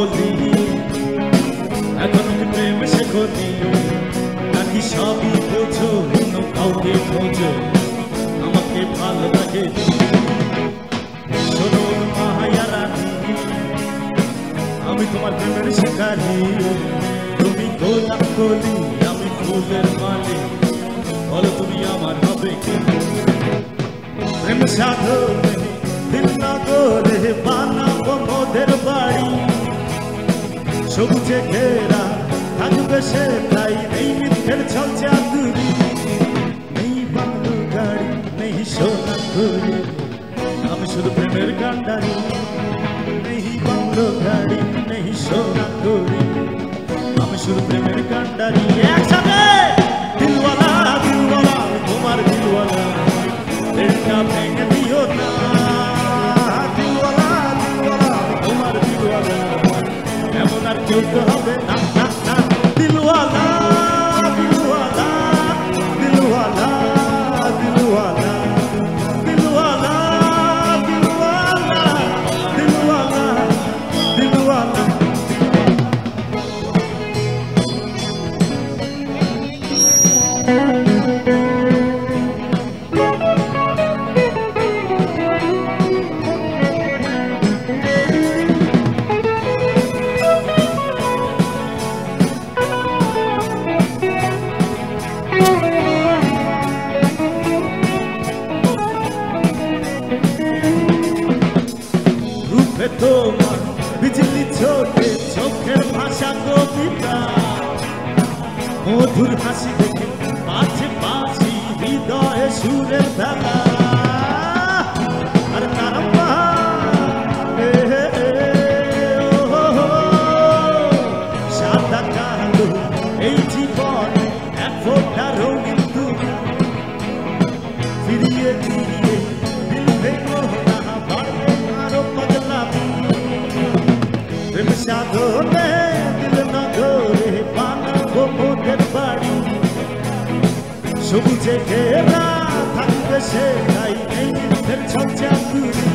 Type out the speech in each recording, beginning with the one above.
বলি এখন প্রেম শেখনি নাকি সবই বোঝো কাউকে খোঁজো আমাকে ভালো লাগে। আমি তোমার প্রেমের শিকারি। তুমি গোলাপ আমি ফুলের বলো তুমি আমার হবে কি? প্রেম সাধনে দিল নগরে বানাবো মোদের বাড়ি। সবুজে ঘেরা, থাকবে সে তাই নেই মিথ্যের ছল চাতুরি নেই বাংলো গাড়ি, নেই সোনা ঘুরি আমি শুধু প্রেমের কান্ডারি। নেই বাংলো গাড়ি, নেই সোনা ঘুরি আমি শুধু প্রেমের কান্ডারি। You're and knock. The তোমার বিজলি চোখে চোখের ভাষা কবিতা। মধুর হাসি দেখে পাছে পাছি হৃদয়ে সুরের ধারা আর হো, সাদা কালো এই জীবনে এক ফোটা রঙিন তুমি দিয়ে প্রেম দিল নগরে বানাবো মোদের বাড়ি। সবুজে ঘেরা থাকবে সে তাই নেই ফের ছলচা তুরি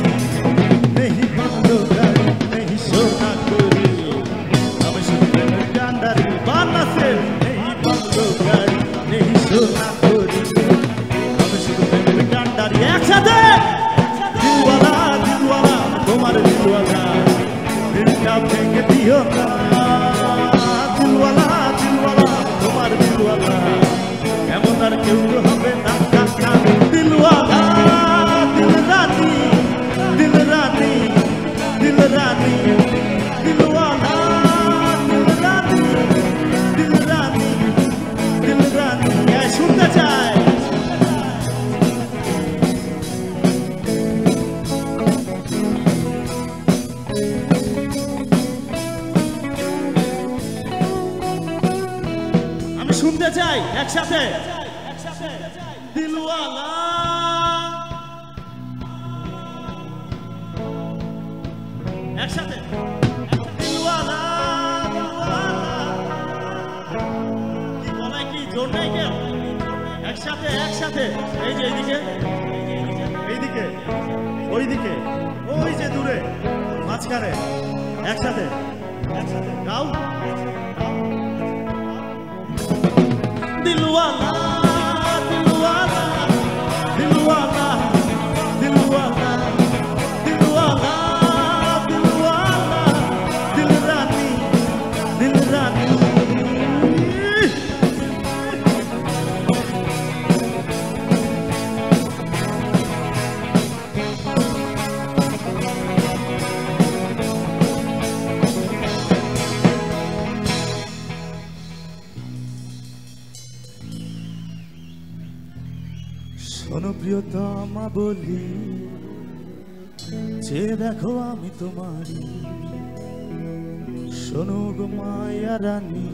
শুনতে চাই, একসাথে। একসাথে। দিলওয়ালা কি একসাথে একসাথে। এই যে এইদিকে এইদিকে, ওইদিকে, ওই যে দূরে, মাঝখানে। একসাথে একসাথে। গাও दिलवाना শোনো প্রিয়তমা বলি যে দেখো আমি তোমারি শোনো গো মায়া রানী।